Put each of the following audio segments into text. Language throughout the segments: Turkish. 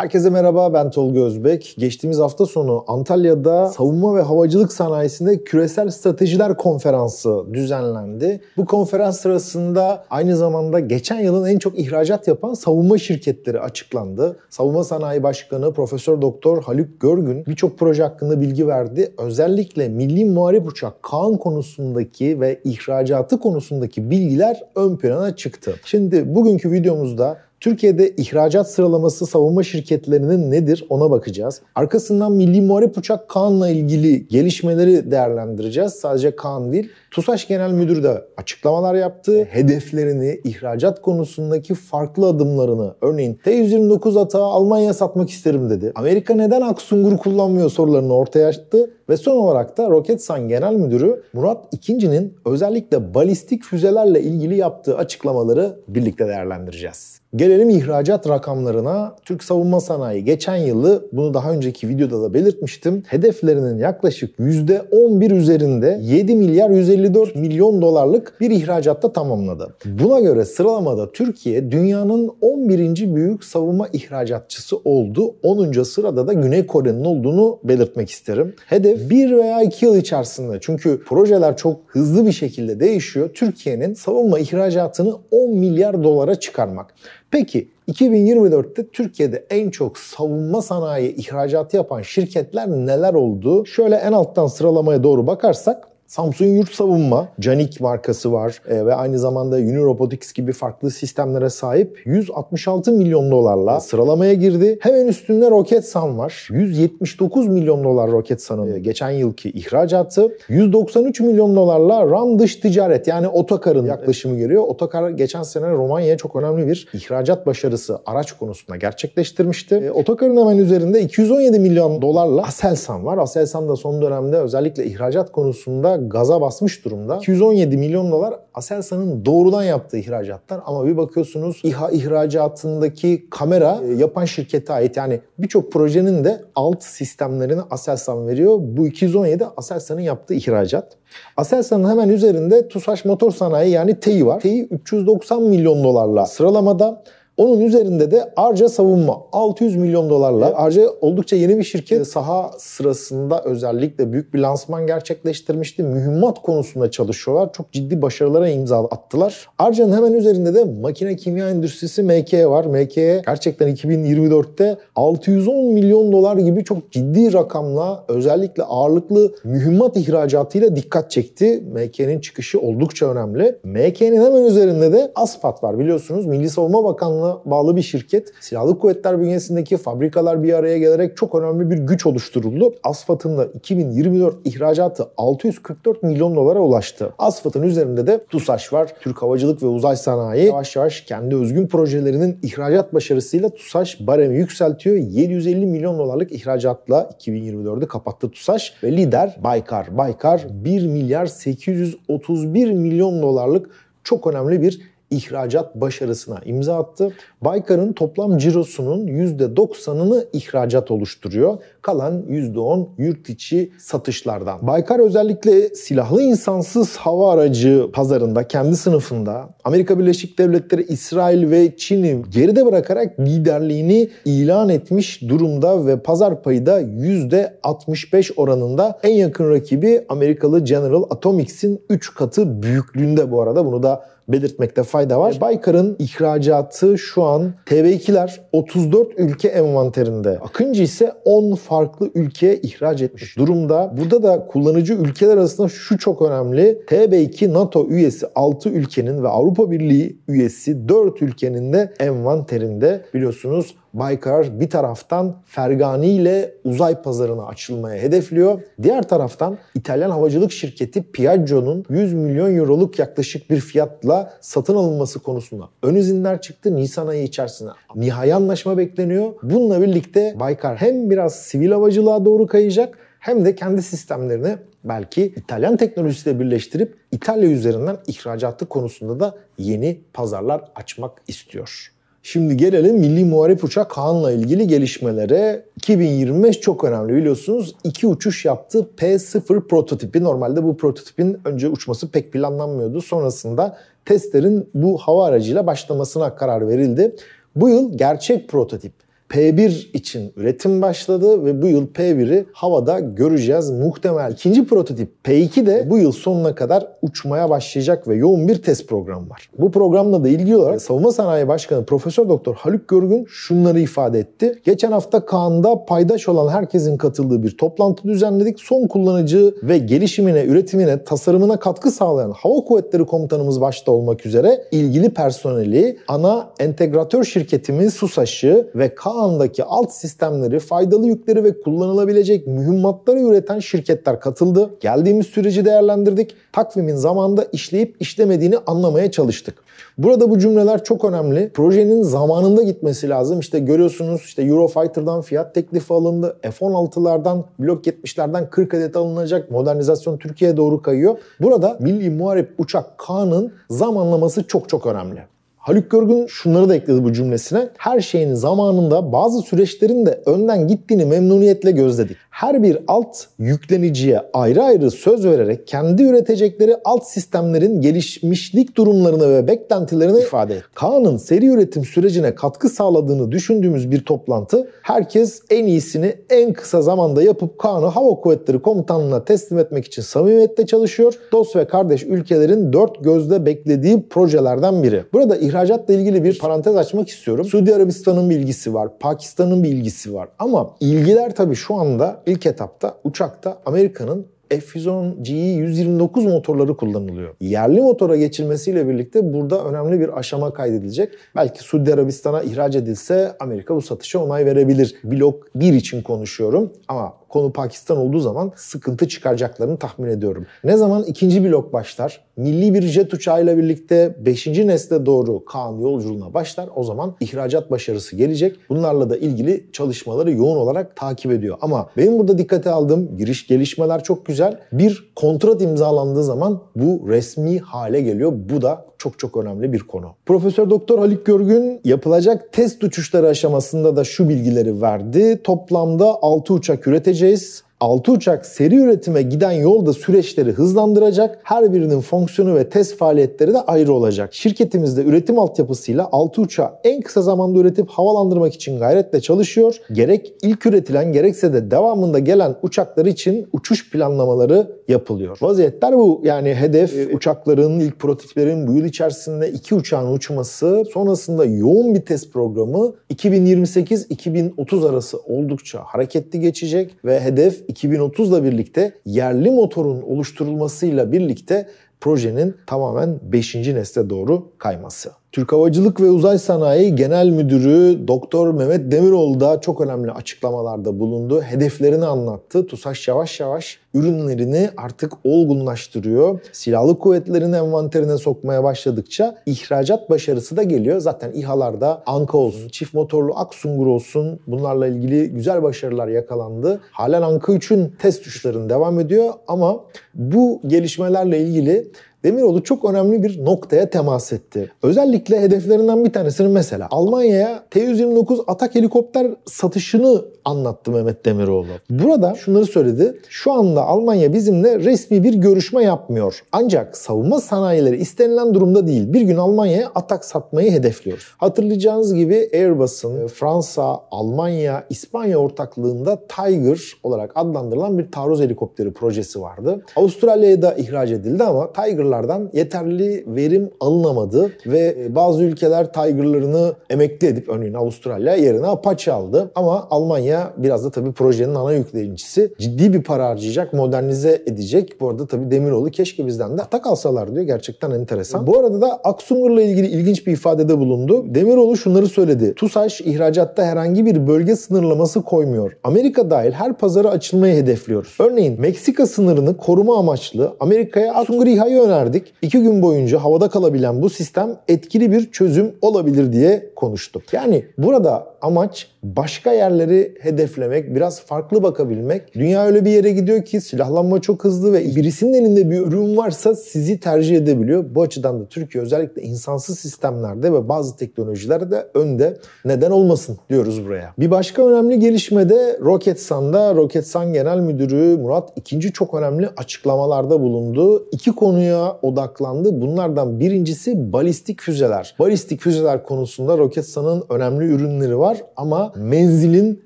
Herkese merhaba ben Tolga Özbek. Geçtiğimiz hafta sonu Antalya'da savunma ve havacılık sanayisinde küresel stratejiler konferansı düzenlendi. Bu konferans sırasında aynı zamanda geçen yılın en çok ihracat yapan savunma şirketleri açıklandı. Savunma Sanayi Başkanı Profesör Doktor Haluk Görgün birçok proje hakkında bilgi verdi. Özellikle Milli Muharip Uçak Kaan konusundaki ve ihracatı konusundaki bilgiler ön plana çıktı. Şimdi bugünkü videomuzda Türkiye'de ihracat sıralaması savunma şirketlerinin nedir ona bakacağız. Arkasından Milli Muharip Uçak Kaan'la ilgili gelişmeleri değerlendireceğiz. Sadece Kaan değil, TUSAŞ Genel Müdürü de açıklamalar yaptı. Hedeflerini, ihracat konusundaki farklı adımlarını, örneğin T-129 atağı Almanya'ya satmak isterim dedi. Amerika neden Aksungur kullanmıyor sorularını ortaya attı. Ve son olarak da Roketsan Genel Müdürü Murat İkinci'nin özellikle balistik füzelerle ilgili yaptığı açıklamaları birlikte değerlendireceğiz. Gelelim ihracat rakamlarına. Türk savunma sanayi geçen yılı bunu daha önceki videoda da belirtmiştim. Hedeflerinin yaklaşık %11 üzerinde 7 milyar 154 milyon dolarlık bir ihracatta tamamladı. Buna göre sıralamada Türkiye dünyanın 11. büyük savunma ihracatçısı oldu. 10. sırada da Güney Kore'nin olduğunu belirtmek isterim. Hedef 1 veya 2 yıl içerisinde çünkü projeler çok hızlı bir şekilde değişiyor. Türkiye'nin savunma ihracatını 10 milyar dolara çıkarmak. Peki 2024'te Türkiye'de en çok savunma sanayi ihracatı yapan şirketler neler oldu? Şöyle en alttan sıralamaya doğru bakarsak Samsung Yurt Savunma, Canik markası var e, ve aynı zamanda Unirobotics gibi farklı sistemlere sahip 166 milyon dolarla sıralamaya girdi. Hemen üstünde Roketsan var. 179 milyon dolar Roketsan'ın e, geçen yılki ihracatı. 193 milyon dolarla RAM dış ticaret yani Otokar'ın yaklaşımı geliyor. Otokar geçen sene Romanya'ya çok önemli bir ihracat başarısı araç konusunda gerçekleştirmişti. E, Otokar'ın hemen üzerinde 217 milyon dolarla Aselsan var. Aselsan da son dönemde özellikle ihracat konusunda gaza basmış durumda. 217 milyon dolar Aselsan'ın doğrudan yaptığı ihracatlar ama bir bakıyorsunuz İHA ihracatındaki kamera e, yapan şirkete ait. Yani birçok projenin de alt sistemlerini Aselsan veriyor. Bu 217 Aselsan'ın yaptığı ihracat. Aselsan'ın hemen üzerinde TUSAŞ Motor Sanayi yani TEİ var. TEİ 390 milyon dolarla sıralamada. Onun üzerinde de Arca Savunma 600 milyon dolarla. E, Arca oldukça yeni bir şirket. Saha sırasında özellikle büyük bir lansman gerçekleştirmişti. Mühimmat konusunda çalışıyorlar. Çok ciddi başarılara imza attılar. Arca'nın hemen üzerinde de makine kimya endüstrisi MK var. MK gerçekten 2024'te 610 milyon dolar gibi çok ciddi rakamla özellikle ağırlıklı mühimmat ihracatıyla dikkat çekti. MK'nin çıkışı oldukça önemli. MK'nin hemen üzerinde de ASPAT var. Biliyorsunuz Milli Savunma Bakanlığı bağlı bir şirket. Silahlı kuvvetler bünyesindeki fabrikalar bir araya gelerek çok önemli bir güç oluşturuldu. Asfat'ın da 2024 ihracatı 644 milyon dolara ulaştı. Asfat'ın üzerinde de TUSAŞ var. Türk Havacılık ve Uzay Sanayi yavaş yavaş kendi özgün projelerinin ihracat başarısıyla TUSAŞ baremi yükseltiyor. 750 milyon dolarlık ihracatla 2024'ü kapattı TUSAŞ ve lider Baykar. Baykar 1 milyar 831 milyon dolarlık çok önemli bir ihracat başarısına imza attı. Baykar'ın toplam cirosunun %90'ını ihracat oluşturuyor. Kalan %10 yurt içi satışlardan. Baykar özellikle silahlı insansız hava aracı pazarında kendi sınıfında Amerika Birleşik Devletleri, İsrail ve Çin'i geride bırakarak liderliğini ilan etmiş durumda ve pazar payı da %65 oranında en yakın rakibi Amerikalı General Atomics'in 3 katı büyüklüğünde bu arada bunu da belirtmekte fayda var. Baykar'ın ihracatı şu an TB2'ler 34 ülke envanterinde. Akıncı ise 10 farklı ülkeye ihraç etmiş durumda. Burada da kullanıcı ülkeler arasında şu çok önemli. TB2 NATO üyesi 6 ülkenin ve Avrupa Birliği üyesi 4 ülkenin de envanterinde biliyorsunuz Baykar bir taraftan Fergani ile uzay pazarına açılmaya hedefliyor. Diğer taraftan İtalyan havacılık şirketi Piaggio'nun 100 milyon euroluk yaklaşık bir fiyatla satın alınması konusunda ön izinler çıktı. Nisan ayı içerisinde nihai anlaşma bekleniyor. Bununla birlikte Baykar hem biraz sivil havacılığa doğru kayacak hem de kendi sistemlerini belki İtalyan teknolojisiyle birleştirip İtalya üzerinden ihracatı konusunda da yeni pazarlar açmak istiyor. Şimdi gelelim Milli Muharip Uçak Kaan'la ilgili gelişmelere. 2025 çok önemli biliyorsunuz. İki uçuş yaptı P0 prototipi. Normalde bu prototipin önce uçması pek planlanmıyordu. Sonrasında testlerin bu hava aracıyla başlamasına karar verildi. Bu yıl gerçek prototip P1 için üretim başladı ve bu yıl P1'i havada göreceğiz. Muhtemel ikinci prototip P2 de bu yıl sonuna kadar uçmaya başlayacak ve yoğun bir test programı var. Bu programla da ilgili olarak Savunma Sanayi Başkanı Profesör Doktor Haluk Görgün şunları ifade etti. Geçen hafta Kaan'da paydaş olan herkesin katıldığı bir toplantı düzenledik. Son kullanıcı ve gelişimine, üretimine, tasarımına katkı sağlayan Hava Kuvvetleri Komutanımız başta olmak üzere ilgili personeli, ana entegratör şirketimiz SUSAŞ'ı ve Kaan'daki alt sistemleri, faydalı yükleri ve kullanılabilecek mühimmatları üreten şirketler katıldı. Geldiğimiz süreci değerlendirdik. Takvimin zamanda işleyip işlemediğini anlamaya çalıştık. Burada bu cümleler çok önemli. Projenin zamanında gitmesi lazım. İşte görüyorsunuz işte Eurofighter'dan fiyat teklifi alındı. F-16'lardan, Blok 70'lerden 40 adet alınacak. Modernizasyon Türkiye'ye doğru kayıyor. Burada Milli Muharip Uçak K'nın zamanlaması çok çok önemli. Haluk Görgün şunları da ekledi bu cümlesine. Her şeyin zamanında bazı süreçlerin de önden gittiğini memnuniyetle gözledik. Her bir alt yükleniciye ayrı ayrı söz vererek kendi üretecekleri alt sistemlerin gelişmişlik durumlarını ve beklentilerini ifade etti. Kaan'ın seri üretim sürecine katkı sağladığını düşündüğümüz bir toplantı herkes en iyisini en kısa zamanda yapıp Kaan'ı Hava Kuvvetleri Komutanlığı'na teslim etmek için samimiyetle çalışıyor. Dost ve kardeş ülkelerin dört gözle beklediği projelerden biri. Burada ihracatla ilgili bir parantez açmak istiyorum. Suudi Arabistan'ın bilgisi var, Pakistan'ın bilgisi var ama ilgiler tabii şu anda ilk etapta uçakta Amerika'nın F-110 GE 129 motorları kullanılıyor. Yerli motora geçilmesiyle birlikte burada önemli bir aşama kaydedilecek. Belki Suudi Arabistan'a ihraç edilse Amerika bu satışa onay verebilir. Blok 1 için konuşuyorum ama konu Pakistan olduğu zaman sıkıntı çıkaracaklarını tahmin ediyorum. Ne zaman ikinci blok başlar? Milli bir jet uçağıyla birlikte 5. nesle doğru Kaan yolculuğuna başlar. O zaman ihracat başarısı gelecek. Bunlarla da ilgili çalışmaları yoğun olarak takip ediyor. Ama benim burada dikkate aldığım giriş gelişmeler çok güzel. Bir kontrat imzalandığı zaman bu resmi hale geliyor. Bu da çok çok önemli bir konu. Profesör Doktor Haluk Görgün yapılacak test uçuşları aşamasında da şu bilgileri verdi. Toplamda 6 uçak Is. 6 uçak seri üretime giden yolda süreçleri hızlandıracak. Her birinin fonksiyonu ve test faaliyetleri de ayrı olacak. Şirketimizde üretim altyapısıyla 6 uçağı en kısa zamanda üretip havalandırmak için gayretle çalışıyor. Gerek ilk üretilen gerekse de devamında gelen uçaklar için uçuş planlamaları yapılıyor. Vaziyetler bu. Yani hedef uçakların, ilk prototiplerin bu yıl içerisinde iki uçağın uçması, sonrasında yoğun bir test programı 2028-2030 arası oldukça hareketli geçecek ve hedef 2030 ile birlikte yerli motorun oluşturulmasıyla birlikte projenin tamamen 5. nesle doğru kayması. Türk Havacılık ve Uzay Sanayi Genel Müdürü Doktor Mehmet Demiroğlu da çok önemli açıklamalarda bulundu. Hedeflerini anlattı. TUSAŞ yavaş yavaş ürünlerini artık olgunlaştırıyor. Silahlı kuvvetlerin envanterine sokmaya başladıkça ihracat başarısı da geliyor. Zaten İHA'larda Anka olsun, çift motorlu Aksungur olsun bunlarla ilgili güzel başarılar yakalandı. Halen Anka 3'ün test uçuşlarını devam ediyor ama bu gelişmelerle ilgili Demiroğlu çok önemli bir noktaya temas etti. Özellikle hedeflerinden bir tanesinin mesela Almanya'ya T-129 atak helikopter satışını anlattı Mehmet Demiroğlu. Burada şunları söyledi. Şu anda Almanya bizimle resmi bir görüşme yapmıyor. Ancak savunma sanayileri istenilen durumda değil. Bir gün Almanya'ya atak satmayı hedefliyoruz. Hatırlayacağınız gibi Airbus'un Fransa, Almanya, İspanya ortaklığında Tiger olarak adlandırılan bir taarruz helikopteri projesi vardı. Avustralya'ya da ihraç edildi ama Tiger'lardan yeterli verim alınamadı ve bazı ülkeler Tiger'larını emekli edip örneğin Avustralya yerine Apache aldı. Ama Almanya biraz da tabii projenin ana yüklenicisi. Ciddi bir para harcayacak, modernize edecek. Bu arada tabii Demiroğlu keşke bizden de atak alsalar diyor. Gerçekten enteresan. Bu arada da Aksungur'la ilgili ilginç bir ifadede bulundu. Demiroğlu şunları söyledi. TUSAŞ ihracatta herhangi bir bölge sınırlaması koymuyor. Amerika dahil her pazara açılmayı hedefliyoruz. Örneğin Meksika sınırını koruma amaçlı Amerika'ya Aksungur İHA'yı önerdik. İki gün boyunca havada kalabilen bu sistem etkili bir çözüm olabilir diye konuştuk. Yani burada amaç başka yerleri hedeflemek, biraz farklı bakabilmek. Dünya öyle bir yere gidiyor ki silahlanma çok hızlı ve birisinin elinde bir ürün varsa sizi tercih edebiliyor. Bu açıdan da Türkiye özellikle insansız sistemlerde ve bazı teknolojilerde önde neden olmasın diyoruz buraya. Bir başka önemli gelişme de Roketsan'da Roketsan Genel Müdürü Murat ikinci çok önemli açıklamalarda bulundu. İki konuya odaklandı. Bunlardan birincisi balistik füzeler. Balistik füzeler konusunda Roketsan'ın önemli ürünleri var ama menzilin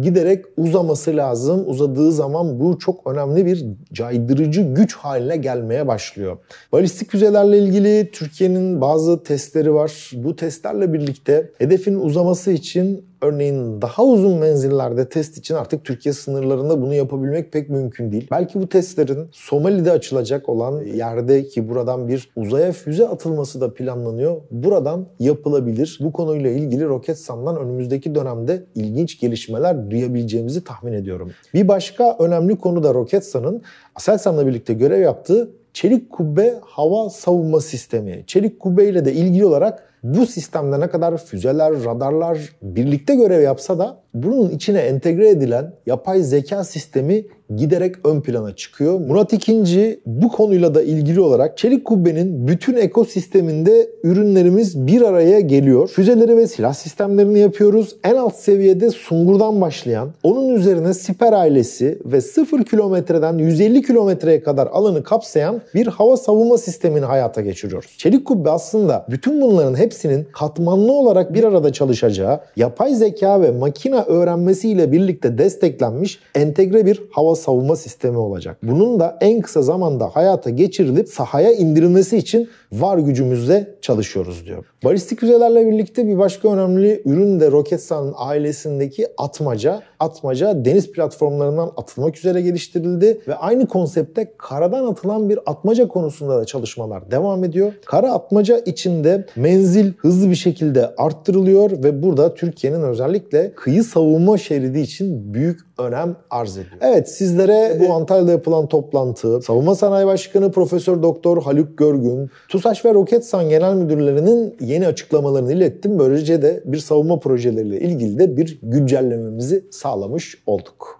giderek uzaması lazım. Uzadığı zaman bu çok önemli bir caydırıcı güç haline gelmeye başlıyor. Balistik füzelerle ilgili Türkiye'nin bazı testleri var. Bu testlerle birlikte hedefin uzaması için Örneğin daha uzun menzillerde test için artık Türkiye sınırlarında bunu yapabilmek pek mümkün değil. Belki bu testlerin Somali'de açılacak olan yerde ki buradan bir uzaya füze atılması da planlanıyor. Buradan yapılabilir. Bu konuyla ilgili Roketsan'dan önümüzdeki dönemde ilginç gelişmeler duyabileceğimizi tahmin ediyorum. Bir başka önemli konu da Roketsan'ın Aselsan'la birlikte görev yaptığı Çelik Kubbe Hava Savunma Sistemi. Çelik Kubbe ile de ilgili olarak bu sistemde ne kadar füzeler, radarlar birlikte görev yapsa da bunun içine entegre edilen yapay zeka sistemi giderek ön plana çıkıyor. Murat II bu konuyla da ilgili olarak Çelik Kubbe'nin bütün ekosisteminde ürünlerimiz bir araya geliyor. Füzeleri ve silah sistemlerini yapıyoruz. En alt seviyede Sungur'dan başlayan, onun üzerine Siper ailesi ve 0 kilometreden 150 kilometreye kadar alanı kapsayan bir hava savunma sistemini hayata geçiriyoruz. Çelik Kubbe aslında bütün bunların hepsinin katmanlı olarak bir arada çalışacağı, yapay zeka ve makine öğrenmesiyle birlikte desteklenmiş entegre bir hava savunma sistemi olacak. Bunun da en kısa zamanda hayata geçirilip sahaya indirilmesi için var gücümüzle çalışıyoruz diyor. Balistik füzelerle birlikte bir başka önemli ürün de Roketsan'ın ailesindeki atmaca. Atmaca deniz platformlarından atılmak üzere geliştirildi ve aynı konsepte karadan atılan bir atmaca konusunda da çalışmalar devam ediyor. Kara atmaca içinde menzil hızlı bir şekilde arttırılıyor ve burada Türkiye'nin özellikle kıyı savunma şeridi için büyük önem arz ediyor. Evet sizlere bu Antalya'da yapılan toplantı, Savunma Sanayi Başkanı Profesör Doktor Haluk Görgün, TUSAŞ ve Roketsan Genel Müdürlerinin yeni açıklamalarını ilettim. Böylece de bir savunma projeleriyle ilgili de bir güncellememizi sağlamış olduk.